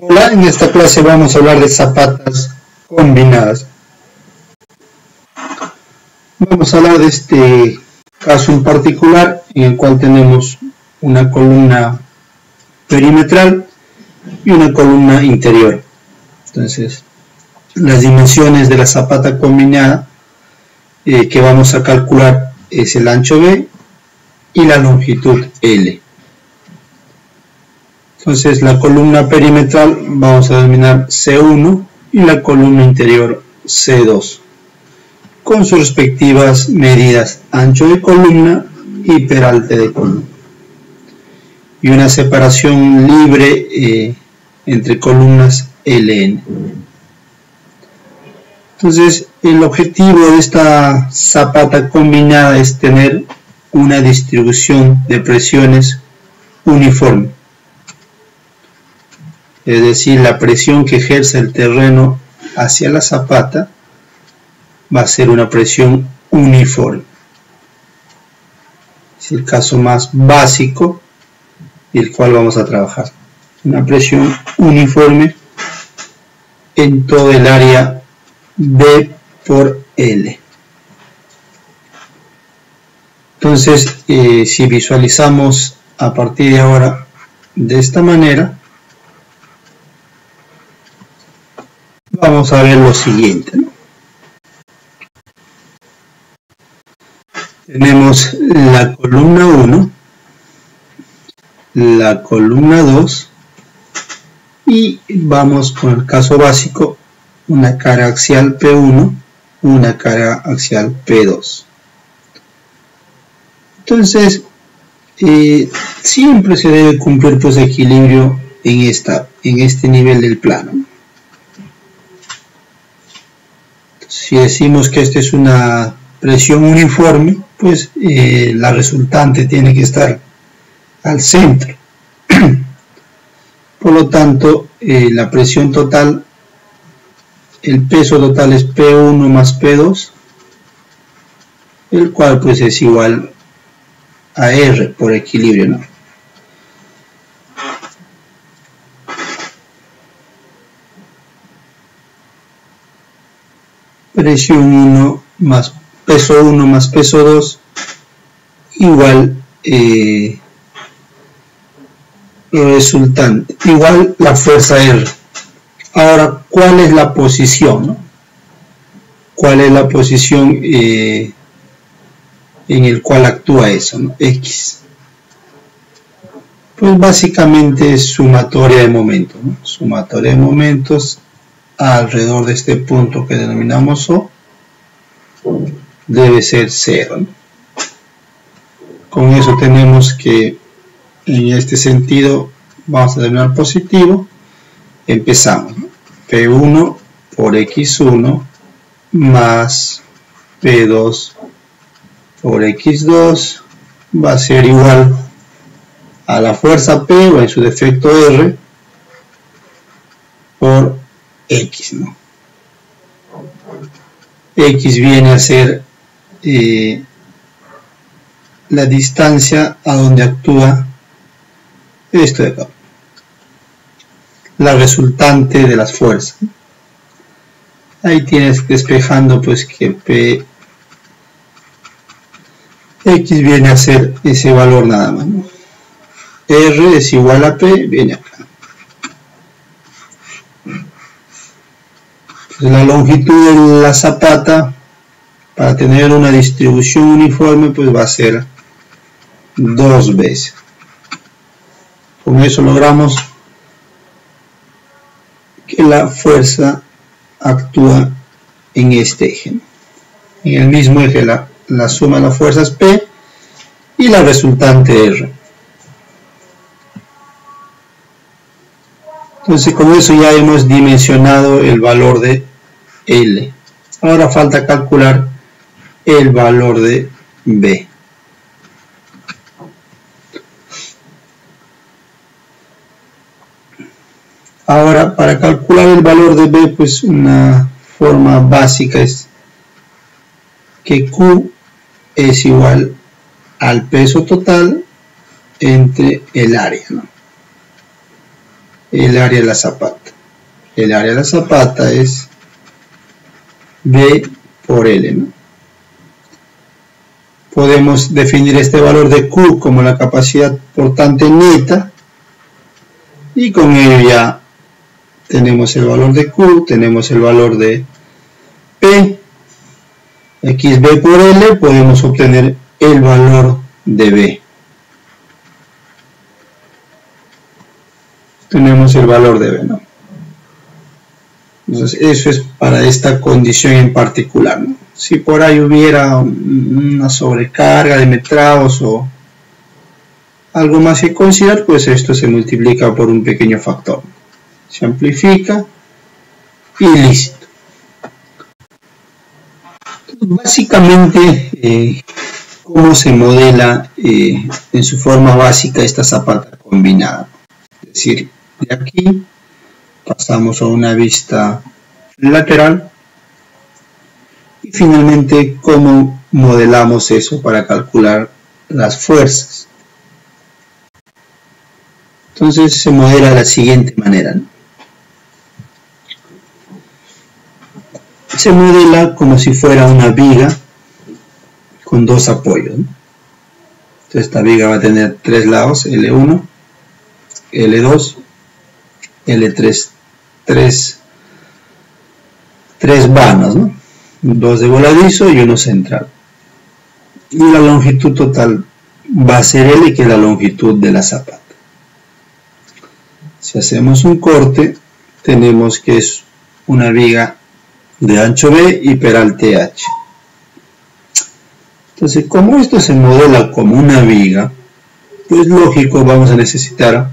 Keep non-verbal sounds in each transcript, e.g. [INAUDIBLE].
Hola, en esta clase vamos a hablar de zapatas combinadas. Vamos a hablar de este caso en particular en el cual tenemos una columna perimetral y una columna interior. Entonces, las dimensiones de la zapata combinada eh, que vamos a calcular es el ancho B y la longitud L. Entonces la columna perimetral vamos a denominar C1 y la columna interior C2 con sus respectivas medidas ancho de columna y peralte de columna y una separación libre eh, entre columnas LN. Entonces el objetivo de esta zapata combinada es tener una distribución de presiones uniforme es decir, la presión que ejerce el terreno hacia la zapata va a ser una presión uniforme. Es el caso más básico el cual vamos a trabajar. Una presión uniforme en todo el área B por L. Entonces, eh, si visualizamos a partir de ahora de esta manera, vamos a ver lo siguiente. Tenemos la columna 1, la columna 2 y vamos con el caso básico, una cara axial P1, una cara axial P2. Entonces, eh, siempre se debe cumplir pues equilibrio en, esta, en este nivel del plano. Si decimos que esta es una presión uniforme, pues eh, la resultante tiene que estar al centro. [CLEARS THROAT] Por lo tanto, eh, la presión total, el peso total es P1 más P2, el cual pues es igual a R por equilibrio, ¿no? Presión 1 más peso 1 más peso 2 igual eh, resultante, igual la fuerza R. Ahora, ¿cuál es la posición? ¿Cuál es la posición eh, en el cual actúa eso? X. Pues básicamente es sumatoria de momentos. Sumatoria de momentos alrededor de este punto que denominamos O debe ser 0. Con eso tenemos que en este sentido vamos a denominar positivo. Empezamos. P1 por X1 más P2 por X2 va a ser igual a la fuerza P o en su defecto R por X, ¿no? X viene a ser eh, la distancia a donde actúa esto de acá. La resultante de las fuerzas. Ahí tienes despejando pues que P X viene a ser ese valor nada más. R es igual a P, viene acá. La longitud de la zapata para tener una distribución uniforme pues va a ser dos veces. Con eso logramos que la fuerza actúa en este eje. En el mismo eje la, la suma de las fuerzas P y la resultante R. Entonces con eso ya hemos dimensionado el valor de L. Ahora falta calcular el valor de B. Ahora, para calcular el valor de B, pues una forma básica es que Q es igual al peso total entre el área. el área de la zapata. El área de la zapata es B por L. Podemos definir este valor de Q como la capacidad portante neta y con ello ya tenemos el valor de Q, tenemos el valor de P, XB por L, podemos obtener el valor de B. Tenemos el valor de B, ¿no? Entonces, eso es para esta condición en particular, ¿no? Si por ahí hubiera una sobrecarga de metrados o algo más que considerar, pues esto se multiplica por un pequeño factor. Se amplifica y listo. Básicamente, eh, cómo se modela eh, en su forma básica esta zapata combinada. Es decir, de aquí pasamos a una vista lateral y finalmente cómo modelamos eso para calcular las fuerzas. Entonces se modela de la siguiente manera. Se modela como si fuera una viga con dos apoyos. Entonces esta viga va a tener tres lados, L1, L2, L3, tres, tres vanos, dos de voladizo y uno central. Y la longitud total va a ser L, que es la longitud de la zapata. Si hacemos un corte, tenemos que es una viga de ancho B y peralte H. Entonces, como esto se modela como una viga, pues lógico vamos a necesitar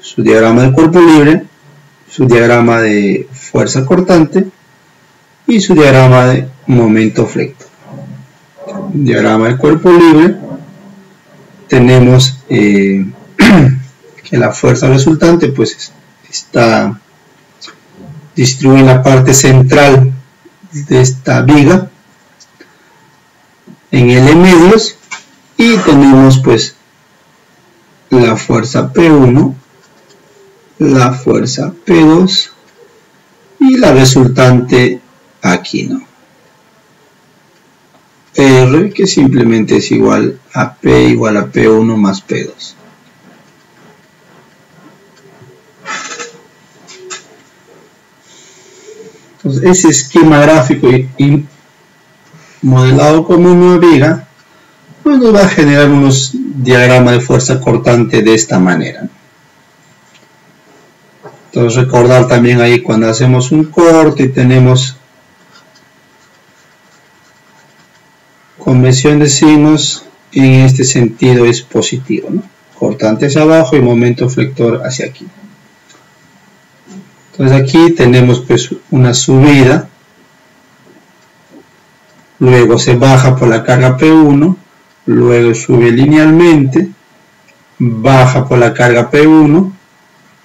su diagrama de cuerpo libre, su diagrama de fuerza cortante y su diagrama de momento flector. Diagrama de cuerpo libre, tenemos eh, [CLEARS THROAT] que la fuerza resultante pues está distribuida en la parte central de esta viga en L medios y tenemos pues la fuerza P1 la fuerza P2 y la resultante aquí no R que simplemente es igual a P igual a P1 más P2 ese esquema gráfico y, modelado como una viga, pues nos va a generar unos diagramas de fuerza cortante de esta manera. Entonces recordar también ahí cuando hacemos un corte y tenemos convención de signos, en este sentido es positivo, cortante hacia abajo y momento flector hacia aquí. Entonces aquí tenemos pues una subida, luego se baja por la carga P1, luego sube linealmente, baja por la carga P1,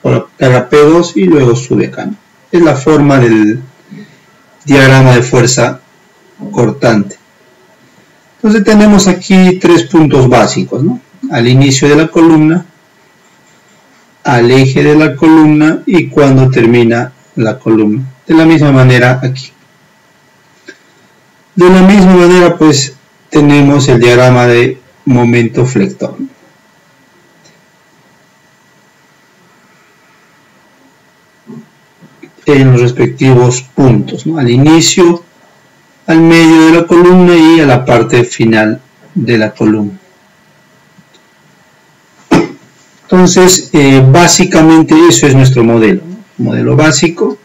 por la carga P2 y luego sube acá. Es la forma del diagrama de fuerza cortante. Entonces tenemos aquí tres puntos básicos, ¿no? Al inicio de la columna, al eje de la columna y cuando termina la columna. De la misma manera aquí. De la misma manera pues tenemos el diagrama de momento flector. En los respectivos puntos, al inicio, al medio de la columna y a la parte final de la columna. Entonces, eh, básicamente eso es nuestro modelo. Modelo básico,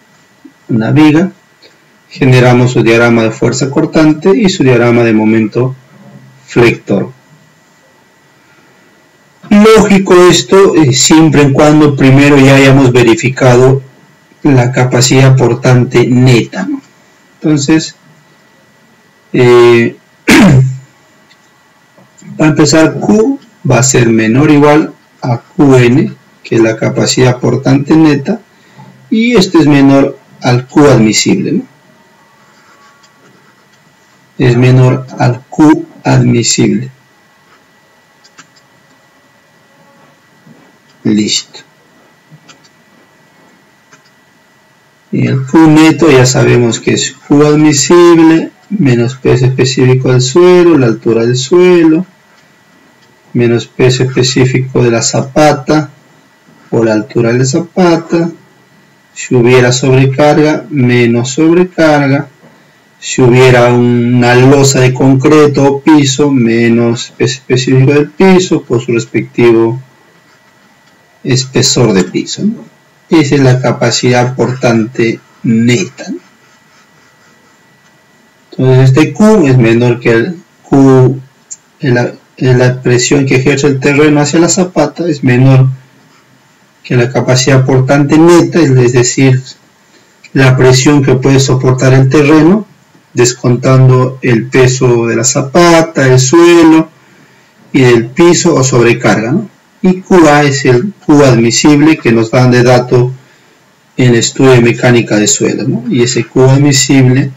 una viga, generamos su diagrama de fuerza cortante y su diagrama de momento flector. Lógico esto eh, siempre en cuando primero ya hayamos verificado la capacidad portante neta. Entonces, eh, [CLEARS THROAT] para empezar Q va a ser menor o igual a Qn, que es la capacidad portante neta, y este es menor al Q admisible. Es menor al Q admisible. Listo. Y el Q neto ya sabemos que es Q admisible menos peso específico del suelo, la altura del suelo, menos peso específico de la zapata o la altura de la zapata, si hubiera sobrecarga, menos sobrecarga, si hubiera una losa de concreto o piso, menos peso específico del piso por su respectivo espesor de piso. Esa es la capacidad portante neta. Entonces este Q es menor que el Q, la, la presión que ejerce el terreno hacia la zapata es menor que la capacidad portante neta, es decir, la presión que puede soportar el terreno, descontando el peso de la zapata, el suelo y del piso o sobrecarga. Y QA es el Q admisible que nos dan de dato en el estudio de mecánica de suelo. Y ese Q admisible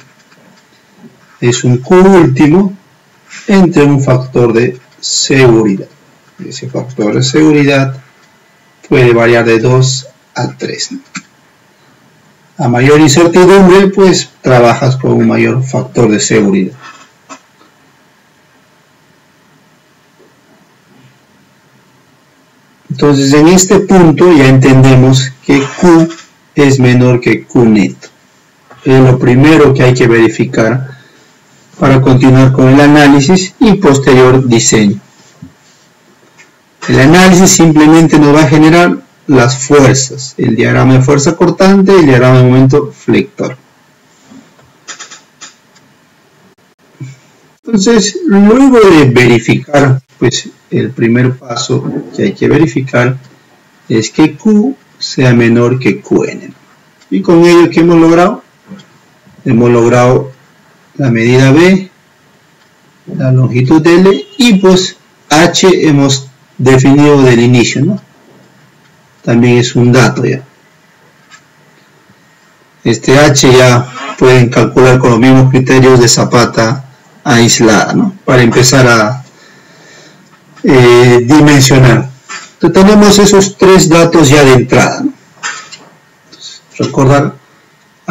es un Q último entre un factor de seguridad. Ese factor de seguridad puede variar de 2 a 3. A mayor incertidumbre, pues trabajas con un mayor factor de seguridad. Entonces, en este punto ya entendemos que Q es menor que Q neto. Es lo primero que hay que verificar para continuar con el análisis y posterior diseño. El análisis simplemente nos va a generar las fuerzas, el diagrama de fuerza cortante y el diagrama de momento flector. Entonces, luego de verificar, pues el primer paso que hay que verificar es que Q sea menor que Qn. Y con ello, ¿qué hemos logrado? Hemos logrado la medida B, la longitud L y pues H hemos definido del inicio, ¿no? También es un dato ya. Este H ya pueden calcular con los mismos criterios de zapata aislada, ¿no? Para empezar a eh, dimensionar. Entonces tenemos esos tres datos ya de entrada, recordar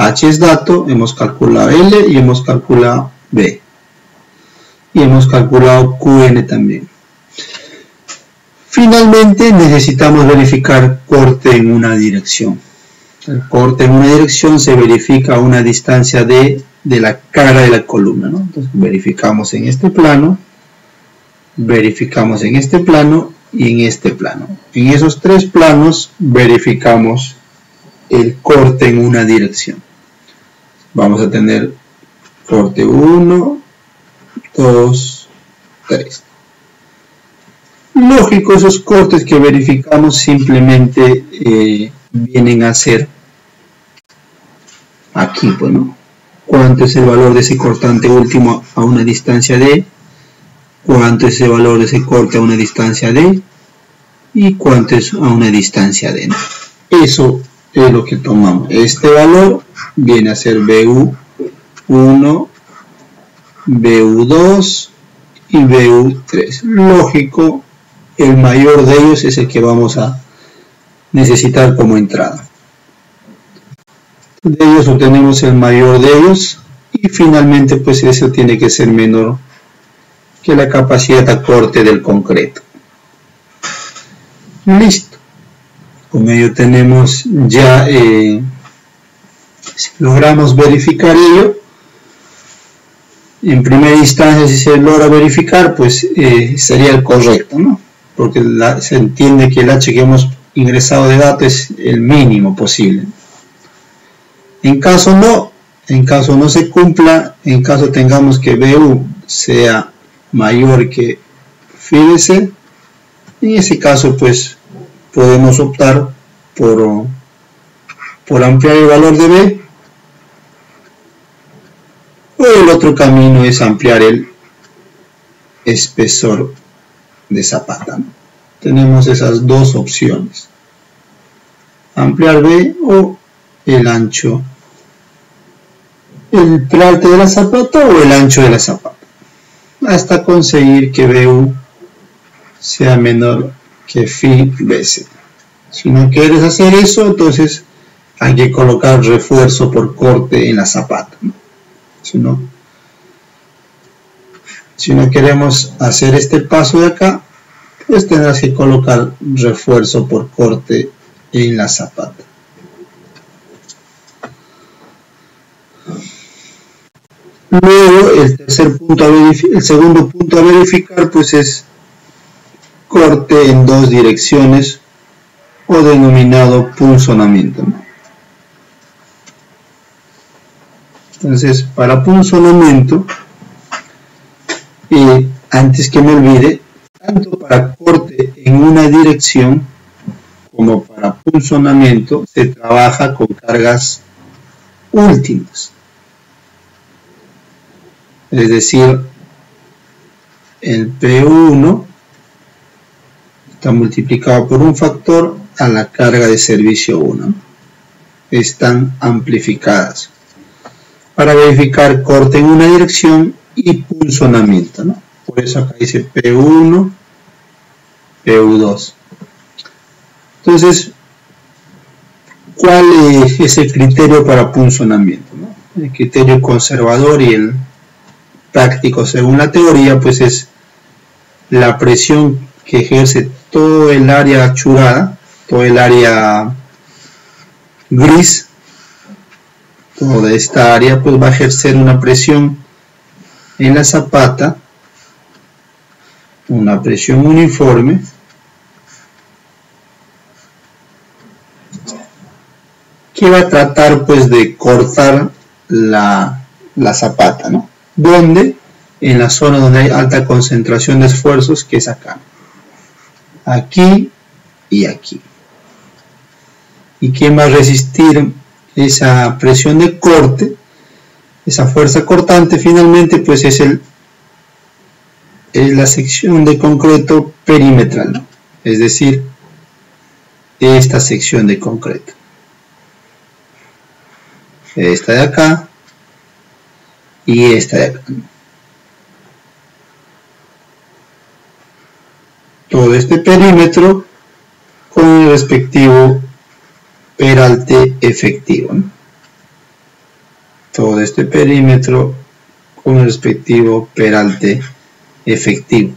H es dato, hemos calculado L y hemos calculado B. Y hemos calculado QN también. Finalmente necesitamos verificar corte en una dirección. El corte en una dirección se verifica a una distancia de, de la cara de la columna. Entonces verificamos en este plano, verificamos en este plano y en este plano. En esos tres planos verificamos el corte en una dirección vamos a tener corte 1, 2, 3. Lógico, esos cortes que verificamos simplemente eh, vienen a ser aquí, bueno, cuánto es el valor de ese cortante último a una distancia de, cuánto es el valor de ese corte a una distancia de, y cuánto es a una distancia de. Eso es lo que tomamos. Este valor viene a ser BU1, BU2 y BU3. Lógico, el mayor de ellos es el que vamos a necesitar como entrada. De ellos obtenemos el mayor de ellos y finalmente pues eso tiene que ser menor que la capacidad de corte del concreto. Listo. Con ello tenemos ya, eh, si logramos verificar ello, en primera instancia si se logra verificar, pues eh, sería el correcto, ¿no? Porque se entiende que el H que hemos ingresado de datos es el mínimo posible. En caso no, en caso no se cumpla, en caso tengamos que BU sea mayor que fíjese, en ese caso pues podemos optar por, por ampliar el valor de B o el otro camino es ampliar el espesor de zapata. Tenemos esas dos opciones. Ampliar B o el ancho, el plalte de la zapata o el ancho de la zapata. Hasta conseguir que BU sea menor que phi BC. Si no quieres hacer eso, entonces hay que colocar refuerzo por corte en la zapata. Si, no, si no queremos hacer este paso de acá, pues tendrás que colocar refuerzo por corte en la zapata. Luego el tercer punto el segundo punto a verificar pues es corte en dos direcciones o denominado punzonamiento. Entonces, para punzonamiento, eh, antes que me olvide, tanto para corte en una dirección como para punzonamiento se trabaja con cargas últimas. Es decir, el P1 está multiplicado por un factor a la carga de servicio 1. Están amplificadas. Para verificar corte en una dirección y punzonamiento. Por eso acá dice P1, PU2. Entonces, ¿cuál es el criterio para punzonamiento? El criterio conservador y el práctico según la teoría, pues es la presión que ejerce todo el área achurada, todo el área gris, toda esta área pues va a ejercer una presión en la zapata, una presión uniforme, que va a tratar pues de cortar la, la zapata, ¿no? Donde en la zona donde hay alta concentración de esfuerzos, que es acá. Aquí y aquí. ¿Y quién va a resistir esa presión de corte? Esa fuerza cortante finalmente pues es, el, es la sección de concreto perimetral, es decir, esta sección de concreto. Esta de acá y esta de acá. Todo este perímetro con el respectivo peralte efectivo. Todo este perímetro con el respectivo peralte efectivo.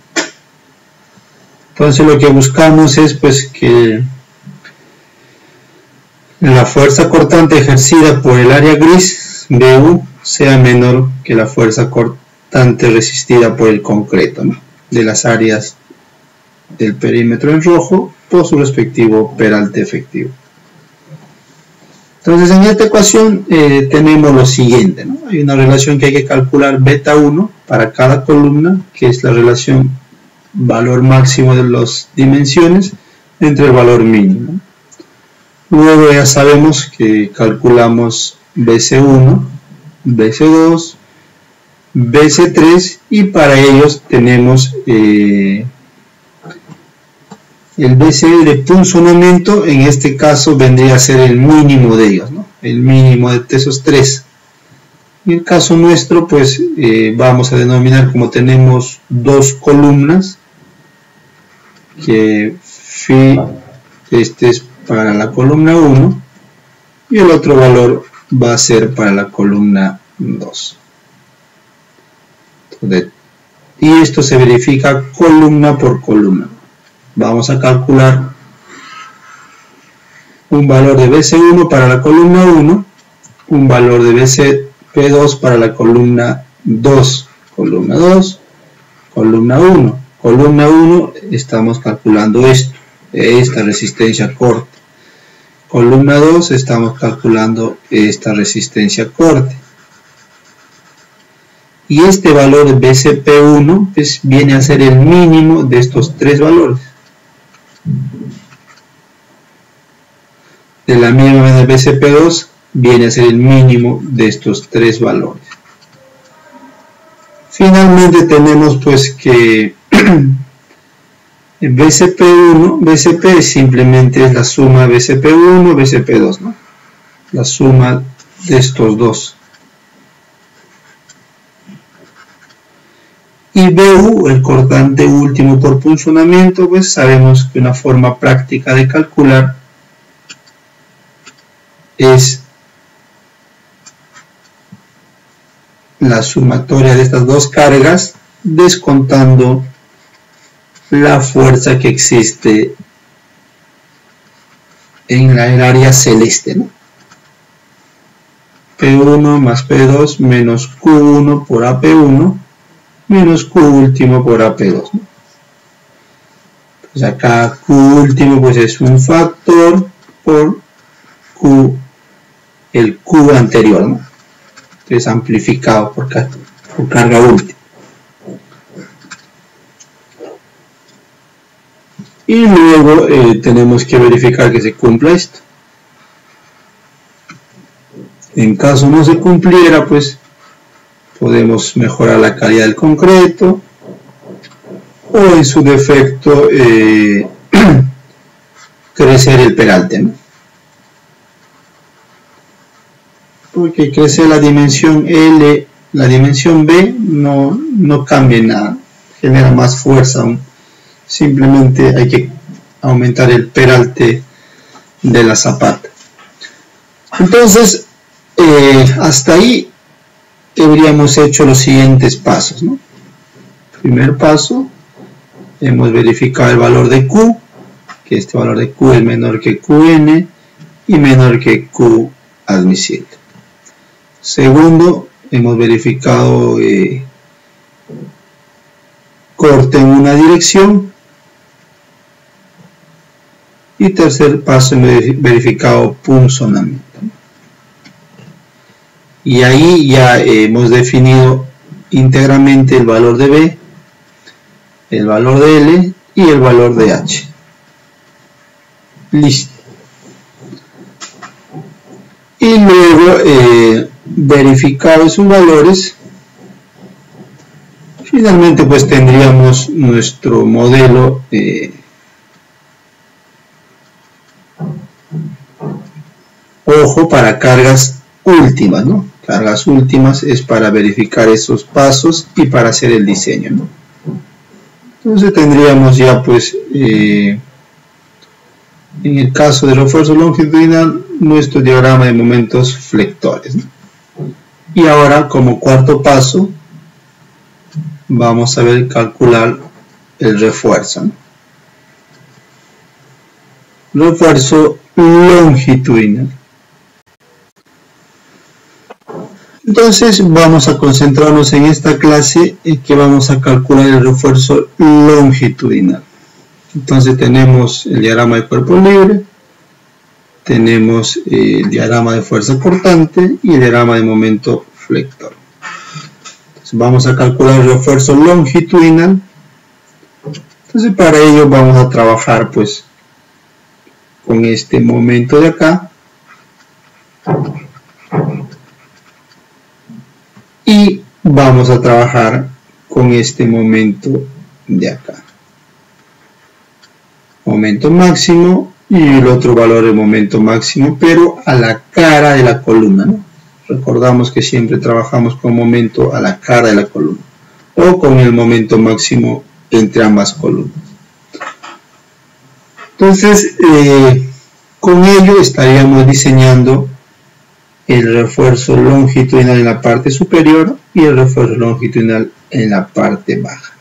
Entonces lo que buscamos es pues que la fuerza cortante ejercida por el área gris BU sea menor que la fuerza cortante resistida por el concreto de las áreas del perímetro en rojo por su respectivo peralte efectivo. Entonces en esta ecuación eh, tenemos lo siguiente, hay una relación que hay que calcular beta 1 para cada columna, que es la relación valor máximo de las dimensiones entre el valor mínimo. Luego ya sabemos que calculamos BC1 BC2, BC3 y para ellos tenemos eh, el BC de punzonamiento, en este caso vendría a ser el mínimo de ellos, el mínimo de esos tres. En el caso nuestro, pues eh, vamos a denominar como tenemos dos columnas, que phi, este es para la columna 1 y el otro valor va a ser para la columna 2. y esto se verifica columna por columna. Vamos a calcular un valor de BC1 para la columna 1, un valor de BCP2 para la columna 2, columna 2, columna 1. Columna 1 estamos calculando esto, esta resistencia corta columna 2 estamos calculando esta resistencia corte. Y este valor de BCP1 pues, viene a ser el mínimo de estos tres valores. De la misma manera BCP2 viene a ser el mínimo de estos tres valores. Finalmente tenemos pues que [CLEARS THROAT] BCP1, BCP simplemente es la suma BCP1, BCP2, ¿no? La suma de estos dos. Y BU, el cortante último por funcionamiento, pues sabemos que una forma práctica de calcular es la sumatoria de estas dos cargas descontando la fuerza que existe en el área celeste. P1 más P2 menos Q1 por AP1 menos Q último por AP2. Pues acá Q último pues es un factor por Q, el Q anterior, ¿no? Entonces amplificado por carga última. Y luego eh, tenemos que verificar que se cumpla esto. En caso no se cumpliera, pues podemos mejorar la calidad del concreto o en su defecto eh, [CLEARS THROAT] crecer el peralte. Porque crece la dimensión L, la dimensión B no, no cambia nada, genera más fuerza Simplemente hay que aumentar el peralte de la zapata. Entonces, eh, hasta ahí habríamos hecho los siguientes pasos. Primer paso, hemos verificado el valor de Q, que este valor de Q es menor que Qn y menor que Q admisible. Segundo, hemos verificado eh, corte en una dirección. Y tercer paso, verificado punzonamiento. Y ahí ya hemos definido íntegramente el valor de B el valor de L y el valor de H. Listo. Y luego, eh, verificado esos valores, finalmente pues tendríamos nuestro modelo eh, ojo para cargas últimas, ¿no? Cargas últimas es para verificar esos pasos y para hacer el diseño, ¿no? Entonces tendríamos ya pues eh, en el caso del refuerzo longitudinal nuestro diagrama de momentos flectores. Y ahora como cuarto paso vamos a ver calcular el refuerzo. Refuerzo longitudinal. Entonces vamos a concentrarnos en esta clase en que vamos a calcular el refuerzo longitudinal. Entonces tenemos el diagrama de cuerpo libre, tenemos el diagrama de fuerza cortante y el diagrama de momento flector. Entonces vamos a calcular el refuerzo longitudinal. Entonces para ello vamos a trabajar pues con este momento de acá y vamos a trabajar con este momento de acá. Momento máximo y el otro valor de momento máximo pero a la cara de la columna recordamos que siempre trabajamos con momento a la cara de la columna o con el momento máximo entre ambas columnas. Entonces eh, con ello estaríamos diseñando el refuerzo longitudinal en la parte superior y el refuerzo longitudinal en la parte baja.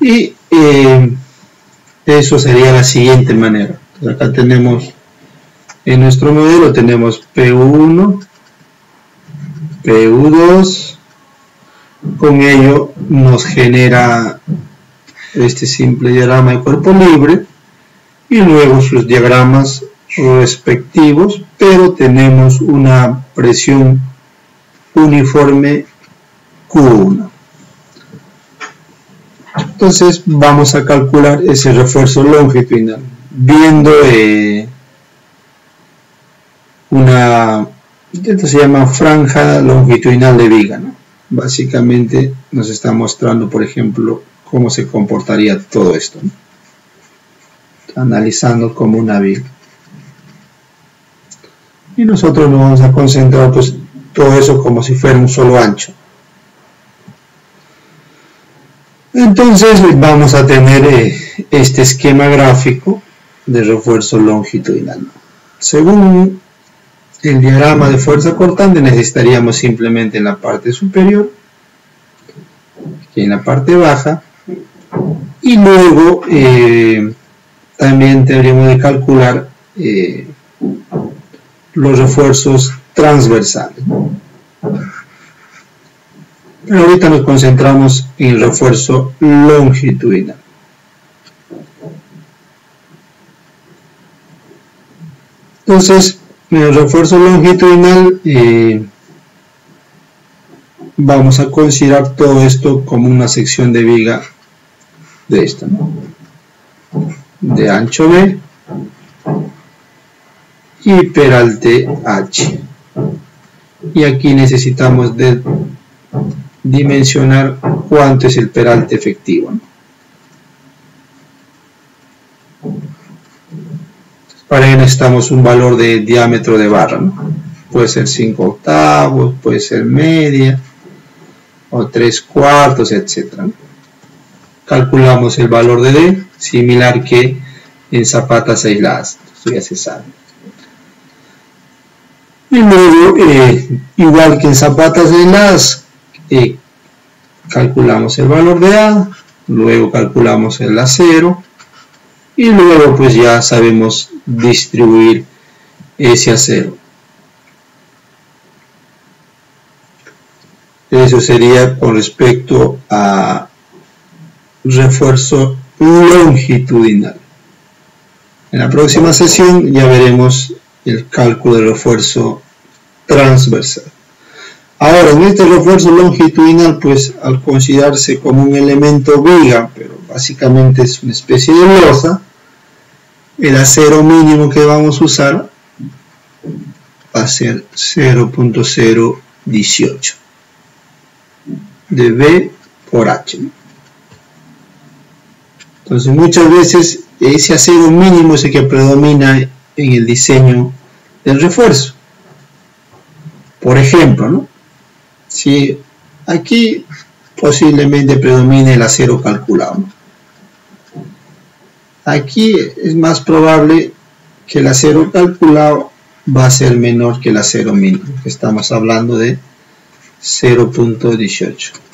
Y eh, eso sería la siguiente manera. acá tenemos, en nuestro modelo tenemos P1, P2, con ello nos genera este simple diagrama de cuerpo libre y luego sus diagramas respectivos, pero tenemos una presión uniforme Q1. Entonces vamos a calcular ese refuerzo longitudinal, viendo eh, una, esto se llama franja longitudinal de viga. Básicamente nos está mostrando, por ejemplo, cómo se comportaría todo esto analizando como una viga. Y nosotros nos vamos a concentrar pues todo eso como si fuera un solo ancho. Entonces vamos a tener eh, este esquema gráfico de refuerzo longitudinal. Según el diagrama de fuerza cortante necesitaríamos simplemente en la parte superior, aquí en la parte baja, y luego eh, también tendríamos de calcular eh, los refuerzos transversales. Pero ahorita nos concentramos en el refuerzo longitudinal. Entonces, en el refuerzo longitudinal eh, vamos a considerar todo esto como una sección de viga de esta, de ancho B y peralte H. Y aquí necesitamos dimensionar cuánto es el peralte efectivo. Para ello necesitamos un valor de diámetro de barra. Puede ser 5 octavos, puede ser media, o 3 cuartos, etc. Calculamos el valor de D, similar que en zapatas aisladas. Esto ya se sabe. Y luego, eh, igual que en zapatas aisladas, eh, calculamos el valor de A, luego calculamos el acero y luego pues ya sabemos distribuir ese acero. Eso sería con respecto a refuerzo longitudinal. En la próxima sesión ya veremos el cálculo del refuerzo transversal. Ahora, en este refuerzo longitudinal, pues al considerarse como un elemento viga, pero básicamente es una especie de losa, el acero mínimo que vamos a usar va a ser 0.018 de B por H. Entonces muchas veces ese acero mínimo es el que predomina en el diseño del refuerzo. Por ejemplo, ¿no? si aquí posiblemente predomine el acero calculado. Aquí es más probable que el acero calculado va a ser menor que el acero mínimo. Estamos hablando de 0.18.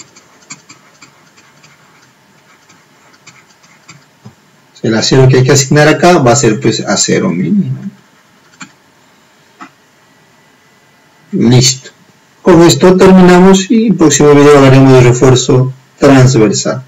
El acero que hay que asignar acá va a ser pues acero mínimo. Listo. Con esto terminamos y en el próximo video hablaremos de refuerzo transversal.